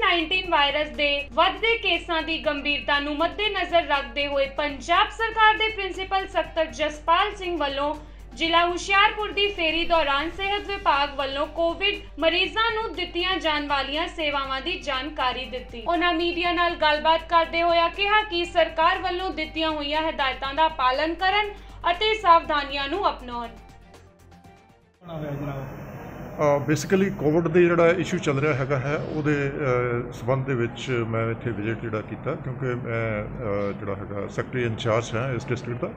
Virus ਦੇ ਵੱਧਦੇ ਕੇਸਾਂ ਦੀ ਗੰਭੀਰਤਾ ਨੂੰ ਮੱਦੇਨਜ਼ਰ ਰੱਖਦੇ ਹੋਏ ਪੰਜਾਬ ਸਰਕਾਰ ਦੇ ਪ੍ਰਿੰਸੀਪਲ ਸਕੱਤਰ ਜਸਪਾਲ ਸਿੰਘ ਵੱਲੋਂ ਜ਼ਿਲ੍ਹਾ ਹੁਸ਼ਿਆਰਪੁਰ ਦੀ ਫੇਰੀ ਦੌਰਾਨ ਸਿਹਤ ਵਿਭਾਗ ਵੱਲੋਂ ਕੋਵਿਡ ਮਰੀਜ਼ਾਂ ਨੂੰ ਦਿੱਤੀਆਂ ਜਾਣ ਵਾਲੀਆਂ ਸੇਵਾਵਾਂ ਦੀ ਜਾਣਕਾਰੀ ਦਿੱਤੀ। ਉਹਨਾਂ ਮੀਡੀਆ ਨਾਲ ਗੱਲਬਾਤ ਕਰਦੇ ਹੋਇਆ ਕਿਹਾ ਕਿ ਸਰਕਾਰ ਵੱਲੋਂ ਦਿੱਤੀਆਂ ਹੋਈਆਂ ਹਦਾਇਤਾਂ ਦਾ ਪਾਲਣ ਕਰਨ ਅਤੇ ਸਾਵਧਾਨੀਆਂ ਨੂੰ ਅਪਣਾਉਣ। ਬੇਸਿਕਲੀ ਕੋਵਿਡ ਦੇ ਜਿਹੜਾ ਇਸ਼ੂ ਚੱਲ ਰਿਹਾ ਹੈਗਾ ਹੈ ਉਹਦੇ ਅ, ਸੰਬੰਧ ਦੇ ਵਿੱਚ ਮੈਂ ਇੱਥੇ ਵਿਜ਼ਿਟ ਜਿਹੜਾ ਕੀਤਾ ਕਿਉਂਕਿ ਮੈਂ ਜਿਹੜਾ ਹੈਗਾ ਸੈਕਟਰੀ ਇੰਚਾਰਜ ਹਾਂ ਇਸ ਡਿਸਟ੍ਰਿਕਟ ਦਾ।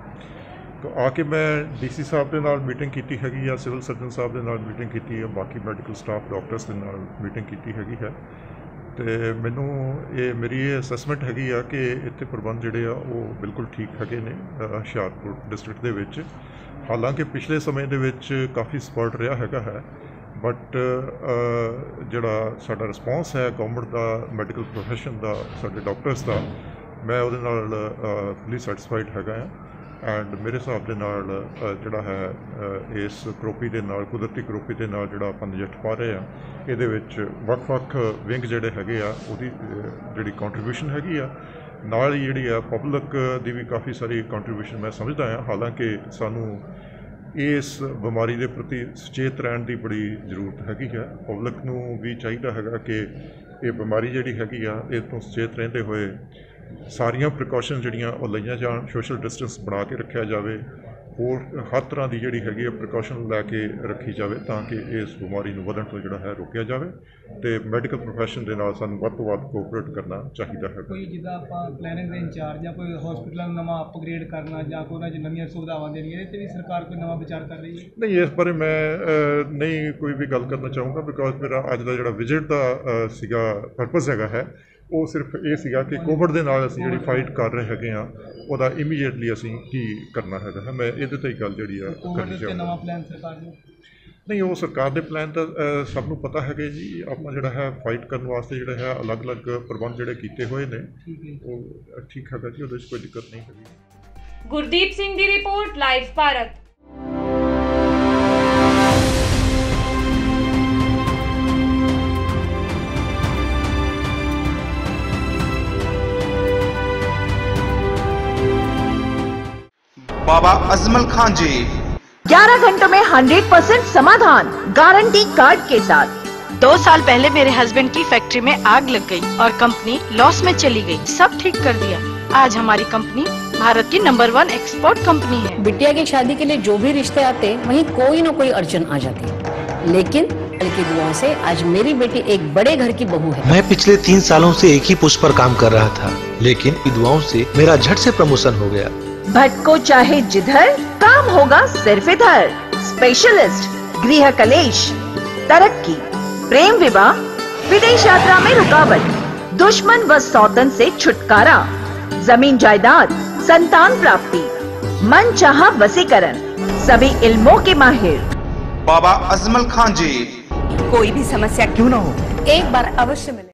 ਤਾਂ ਆ ਕੇ ਮੈਂ ਡੀਸੀ ਸਾਹਿਬ ਦੇ ਨਾਲ ਮੀਟਿੰਗ ਕੀਤੀ ਹੈਗੀ ਆ ਸਿਵਲ ਸਰਜਨ ਸਾਹਿਬ ਦੇ ਨਾਲ ਮੀਟਿੰਗ ਕੀਤੀ ਹੈ ਬਾਕੀ ਮੈਡੀਕਲ ਸਟਾਫ ਡਾਕਟਰਸ ਦੇ ਨਾਲ ਮੀਟਿੰਗ ਕੀਤੀ ਹੈਗੀ ਹੈ। ਤੇ ਮੈਨੂੰ ਇਹ ਮੇਰੀ ਇਹ ਅਸੈਸਮੈਂਟ ਹੈਗੀ ਆ ਕਿ ਇੱਥੇ ਪ੍ਰਬੰਧ ਜਿਹੜੇ ਆ ਉਹ ਬਿਲਕੁਲ ਠੀਕ ਹੈਗੇ ਨੇ ਹੁਸ਼ਿਆਰਪੁਰ ਡਿਸਟ੍ਰਿਕਟ ਦੇ ਵਿੱਚ। ਹਾਲਾਂਕਿ ਪਿਛਲੇ ਸਮੇਂ ਦੇ ਵਿੱਚ ਕਾਫੀ ਸਪੋਰਟ ਰਿਹਾ ਹੈਗਾ ਹੈ। ਬਟ ਜਿਹੜਾ ਸਾਡਾ ਰਿਸਪੌਂਸ ਹੈ ਗਵਰਨਮੈਂਟ ਦਾ ਮੈਡੀਕਲ ਪ੍ਰੋਫੈਸ਼ਨ ਦਾ, ਸਾਡੇ ਡਾਕਟਰਸ ਦਾ, ਮੈਂ ਉਹਦੇ ਨਾਲ ਫੁੱਲੀ ਸੈਟੀਸਫਾਈਡ ਹੈਗਾ ਆ ਐਂਡ ਮੇਰੇ ਹਿਸਾਬ ਦੇ ਨਾਲ ਜਿਹੜਾ ਹੈ ਇਸ ਕਰੋਪੀ ਦੇ ਨਾਲ, ਕੁਦਰਤੀ ਕਰੋਪੀ ਦੇ ਨਾਲ ਜਿਹੜਾ ਆਪਾਂ ਨਜਿੱਠ ਪਾ ਰਹੇ ਆ ਇਹਦੇ ਵਿੱਚ ਵੱਖ-ਵੱਖ ਵਿੰਗ ਜਿਹੜੇ ਹੈਗੇ ਆ, ਉਹਦੀ ਜਿਹੜੀ ਕੰਟਰੀਬਿਊਸ਼ਨ ਹੈਗੀ ਆ, ਨਾਲ ਹੀ ਜਿਹੜੀ ਆ ਪਬਲਿਕ ਦੀ ਵੀ ਕਾਫੀ ਸਾਰੀ ਕੰਟਰੀਬਿਊਸ਼ਨ ਮੈਂ ਸਮਝਦਾ ਹਾਂ। ਹਾਲਾਂਕਿ ਸਾਨੂੰ ਇਸ ਬਿਮਾਰੀ ਦੇ ਪ੍ਰਤੀ ਸੁਚੇਤ ਰਹਿਣ ਦੀ ਬੜੀ ਜ਼ਰੂਰਤ ਹੈਗੀ ਹੈ ਪਬਲਿਕ ਨੂੰ ਵੀ ਚਾਹੀਦਾ ਹੈਗਾ ਕਿ ਇਹ ਬਿਮਾਰੀ ਜਿਹੜੀ ਹੈਗੀ ਆ, ਇਹ ਤੋਂ ਸੁਚੇਤ ਰਹਿੰਦੇ ਹੋਏ ਸਾਰੀਆਂ ਪ੍ਰੀਕਾਸ਼ਨ ਜਿਹੜੀਆਂ ਉਹ ਲਈਆਂ ਜਾਣ, ਸੋਸ਼ਲ ਡਿਸਟੈਂਸ ਬਣਾ ਕੇ ਰੱਖਿਆ ਜਾਵੇ। ਹੋਰ ਹਰ ਤਰ੍ਹਾਂ ਦੀ ਜਿਹੜੀ ਹੈਗੀ ਹੈ ਪ੍ਰੀਕਾਸ਼ਨ ਲੈ ਕੇ ਰੱਖੀ ਜਾਵੇ ਤਾਂ ਕਿ ਇਸ ਬਿਮਾਰੀ ਨੂੰ ਵਧਣ ਤੋਂ ਜਿਹੜਾ ਹੈ ਰੋਕਿਆ ਜਾਵੇ ਤੇ ਮੈਡੀਕਲ ਪ੍ਰੋਫੈਸ਼ਨ ਦੇ ਨਾਲ ਸਾਨੂੰ ਵੱਧ ਤੋਂ ਵੱਧ ਕੋਆਪਰੇਟ ਕਰਨਾ ਚਾਹੀਦਾ ਹੈ। ਕੋਈ ਜਿੱਦਾਂ ਆਪਾਂ ਪਲੈਨਿੰਗ ਦੇ ਇੰਚਾਰਜ ਜਾਂ ਕੋਈ ਹਸਪੀਟਲ ਨੂੰ ਨਵਾਂ ਅਪਗ੍ਰੇਡ ਕਰਨਾ ਜਾਂ ਕੋਈ ਉਹਨਾਂ 'ਚ ਨਵੀਆਂ ਸੁਵਿਧਾਵਾਂ ਦੇਣੀਆਂ ਇਹਦੇ ਤੇ ਵੀ ਸਰਕਾਰ ਕੋਈ ਨਵਾਂ ਵਿਚਾਰ ਕਰ ਰਹੀ ਹੈ? ਨਹੀਂ ਇਸ ਬਾਰੇ ਮੈਂ ਨਹੀਂ ਕੋਈ ਵੀ ਗੱਲ ਕਰਨਾ ਚਾਹੂੰਗਾ ਬਿਕੋਜ਼ ਮੇਰਾ ਅੱਜ ਦਾ ਜਿਹੜਾ ਵਿਜ਼ਿਟ ਦਾ ਸੀਗਾ ਪਰਪਸ ਹੈਗਾ ਹੈ। ਉਹ ਸਿਰਫ ਇਹ ਸੀਗਾ ਕਿ ਕੋਵਿਡ ਦੇ ਨਾਲ ਅਸੀਂ ਜਿਹੜੀ ਫਾਈਟ ਕਰ ਰਹੇ ਹੈਗੇ ਆ ਉਹਦਾ ਇਮੀਡੀਏਟਲੀ ਅਸੀਂ ਕੀ ਕਰਨਾ ਹੈਗਾ ਹੈ? ਮੈਂ ਇਹਦੇ ਤੇ ਹੀ ਗੱਲ ਜਿਹੜੀ ਆ ਕਰਨੀ ਚਾਹੁੰਦਾ ਨਵਾਂ ਪਲਾਨ ਸਰਕਾਰ ਨੂੰ? ਨਹੀਂ ਉਹ ਸਰਕਾਰ ਦੇ ਪਲਾਨ ਤਾਂ ਸਭ ਨੂੰ ਪਤਾ ਹੈਗਾ ਜੀ ਆਪਾਂ ਜਿਹੜਾ ਹੈ ਫਾਈਟ ਕਰਨ ਵਾਸਤੇ ਜਿਹੜੇ ਹੈ ਅਲੱਗ-ਅਲੱਗ ਪ੍ਰਬੰਧ ਜਿਹੜੇ ਕੀਤੇ ਹੋਏ ਨੇ ਉਹ ਠੀਕ ਹੈਗਾ ਜੀ ਉਹਦੇ ਵਿੱਚ ਕੋਈ ਦਿੱਕਤ ਨਹੀਂ ਹੈਗੀ। ਗੁਰਦੀਪ ਸਿੰਘ ਦੀ ਰਿਪੋਰਟ ਲਾਈਵ ਭਾਰਤ बाबा अजमल खान जी। 11 घंटों में 100 परसेंट समाधान गारंटी कार्ड के साथ। दो साल पहले मेरे हस्बैंड की फैक्ट्री में आग लग गई और कंपनी लॉस में चली गई। सब ठीक कर दिया। आज हमारी कंपनी भारत की नंबर वन एक्सपोर्ट कंपनी है। बिटिया की शादी के लिए जो भी रिश्ते आते वहीं कोई न कोई अड़चन आ जाती लेकिन की दुआओं से आज मेरी बेटी एक बड़े घर की बहू है। मैं पिछले तीन सालों से एक ही पोस्ट पर काम कर रहा था लेकिन दुआओं से मेरा झट से प्रमोशन हो गया। भटको चाहे जिधर काम होगा सिर्फ़ इधर। स्पेशलिस्ट गृह कलेश तरक्की प्रेम विवाह विदेश यात्रा में रुकावट दुश्मन व सौतन से छुटकारा ज़मीन जायदाद संतान प्राप्ति मन चाह वसीकरण सभी इल्मों के माहिर। बाबा अजमल खान जी। कोई भी समस्या क्यों न हो? एक बार अवश्य मिले।